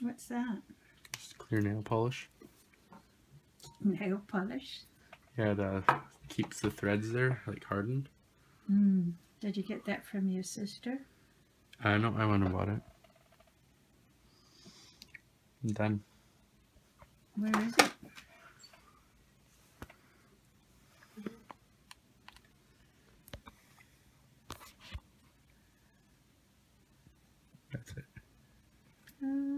What's that? It's clear nail polish. Nail polish? Yeah, it uh, keeps the threads there, like hardened. Mm. Did you get that from your sister? I uh, know, I went and bought it. I'm done. Where is it? That's it. Um.